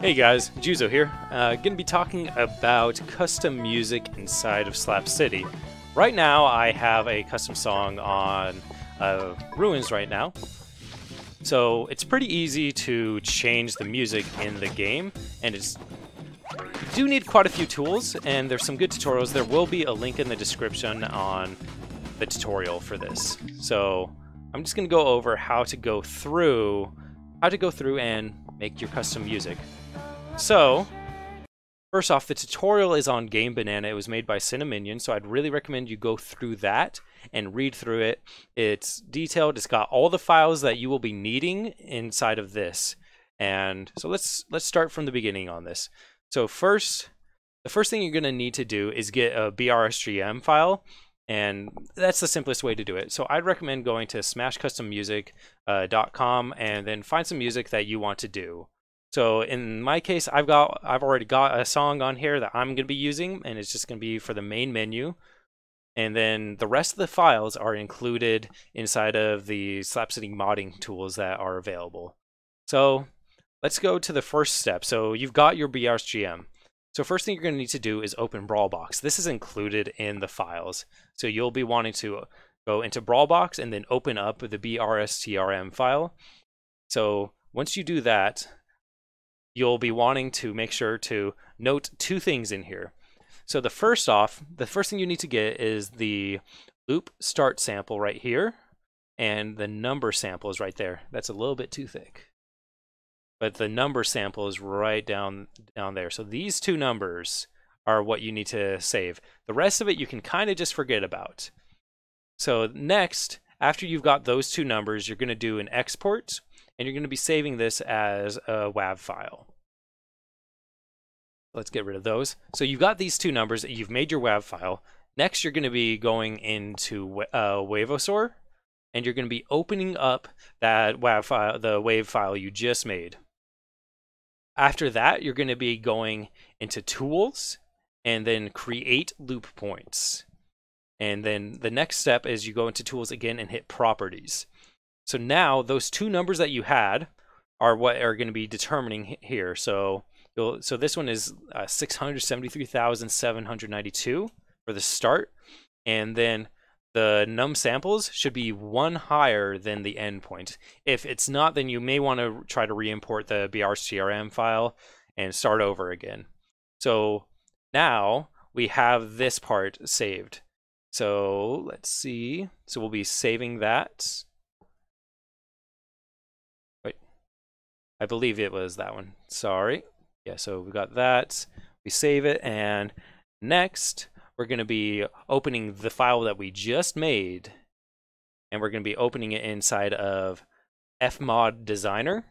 Hey guys, Juzo here. Uh, gonna be talking about custom music inside of Slap City. Right now, I have a custom song on uh, Ruins right now. So it's pretty easy to change the music in the game, and it's you do need quite a few tools, and there's some good tutorials. There will be a link in the description on the tutorial for this. So I'm just gonna go over how to go through, how to go through and make your custom music. So, first off, the tutorial is on Game Banana. It was made by Cinnaminion, so I'd really recommend you go through that and read through it. It's detailed. It's got all the files that you will be needing inside of this. And so let's let's start from the beginning on this. So first, the first thing you're going to need to do is get a BRSTM file and that's the simplest way to do it. So I'd recommend going to smashcustommusic.com uh, and then find some music that you want to do. So in my case, I've got I've already got a song on here that I'm going to be using, and it's just going to be for the main menu. And then the rest of the files are included inside of the Slap City modding tools that are available. So let's go to the first step. So you've got your BRSTM. So first thing you're going to need to do is open Brawlbox. This is included in the files. So you'll be wanting to go into Brawlbox and then open up the BRSTRM file. So once you do that, you'll be wanting to make sure to note two things in here. So the first off, the first thing you need to get is the loop start sample right here and the number sample is right there. That's a little bit too thick but the number sample is right down down there. So these two numbers are what you need to save. The rest of it you can kind of just forget about. So next, after you've got those two numbers, you're going to do an export, and you're going to be saving this as a WAV file. Let's get rid of those. So you've got these two numbers, you've made your WAV file. Next, you're going to be going into uh, Wavosaur, and you're going to be opening up that WAV file, the WAV file you just made. After that, you're going to be going into tools and then create loop points. And then the next step is you go into tools again and hit properties. So now those two numbers that you had are what are going to be determining here. So so this one is uh, 673,792 for the start. And then the num samples should be one higher than the endpoint. If it's not, then you may want to try to re-import the BRCRM file and start over again. So now we have this part saved. So let's see. So we'll be saving that. I believe it was that one. Sorry. Yeah, so we got that. We save it, and next we're going to be opening the file that we just made and we're going to be opening it inside of fmod designer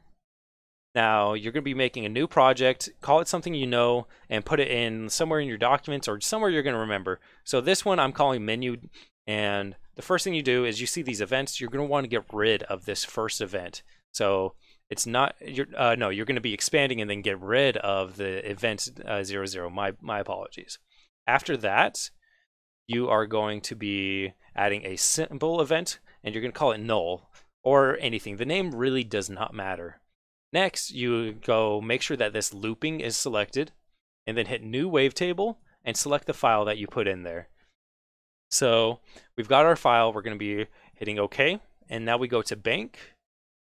now you're going to be making a new project call it something you know and put it in somewhere in your documents or somewhere you're going to remember so this one i'm calling menu and the first thing you do is you see these events you're going to want to get rid of this first event so it's not you're uh, no you're going to be expanding and then get rid of the event uh, zero zero my my apologies after that, you are going to be adding a simple event and you're going to call it null or anything. The name really does not matter. Next, you go make sure that this looping is selected and then hit new wavetable and select the file that you put in there. So we've got our file. We're going to be hitting OK. And now we go to bank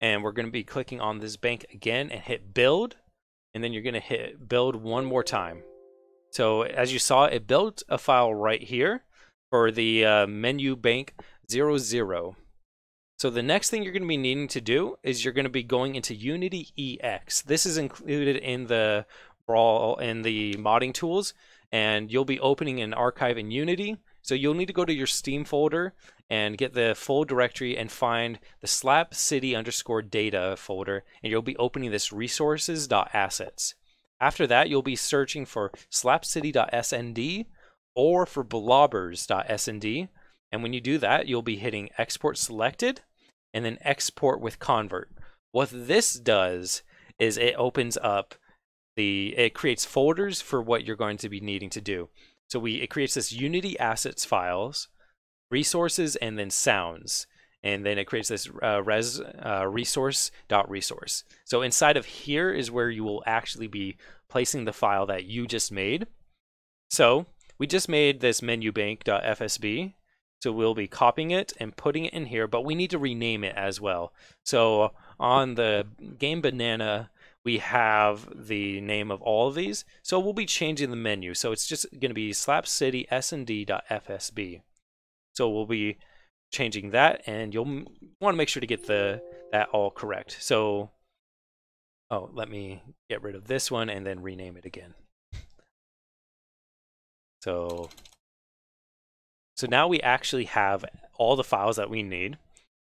and we're going to be clicking on this bank again and hit build. And then you're going to hit build one more time. So as you saw, it built a file right here for the uh, menu bank 00. So the next thing you're going to be needing to do is you're going to be going into Unity EX. This is included in the Brawl in the modding tools, and you'll be opening an archive in Unity. So you'll need to go to your Steam folder and get the full directory and find the slap city underscore data folder, and you'll be opening this resources.assets. After that, you'll be searching for slapcity.snd or for blobbers.snd. And when you do that, you'll be hitting export selected and then export with convert. What this does is it opens up the, it creates folders for what you're going to be needing to do. So we, it creates this Unity assets files, resources, and then sounds. and then it creates this uh, res uh, resource dot resource. So inside of here is where you will actually be placing the file that you just made. So we just made this menu bank.fsb. So we'll be copying it and putting it in here, but we need to rename it as well. So on the game banana, we have the name of all of these. So we'll be changing the menu. So it's just going to be slap city snd.fsb. So we'll be changing that and you'll want to make sure to get the that all correct. So oh, let me get rid of this one and then rename it again. So so now we actually have all the files that we need.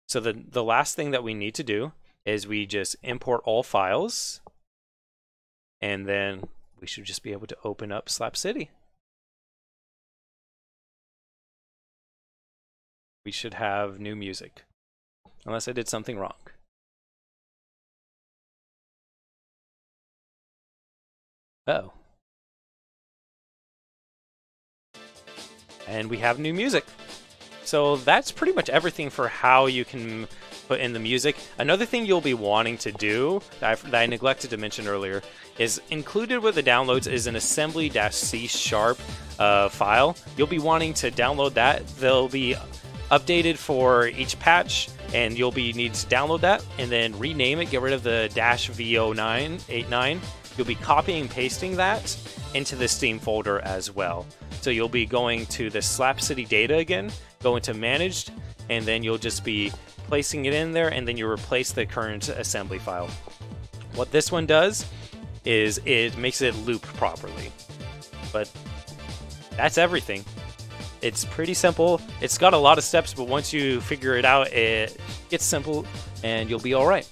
So the the last thing that we need to do is we just import all files and then we should just be able to open up Slap City. We should have new music, unless I did something wrong. oh. And we have new music. So that's pretty much everything for how you can put in the music. Another thing you'll be wanting to do that I, that I neglected to mention earlier is included with the downloads is an assembly-c sharp uh, file. You'll be wanting to download that. They'll be updated for each patch and you'll be need to download that and then rename it, get rid of the dash V0989. You'll be copying and pasting that into the Steam folder as well. So you'll be going to the Slap City data again, go into managed, and then you'll just be placing it in there and then you replace the current assembly file. What this one does is it makes it loop properly. But that's everything. It's pretty simple. It's got a lot of steps, but once you figure it out, it gets simple and you'll be all right.